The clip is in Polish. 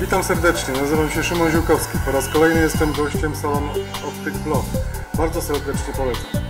Witam serdecznie, nazywam się Szymon Ziółkowski. Po raz kolejny jestem gościem salonu Optyk Blog. Bardzo serdecznie polecam.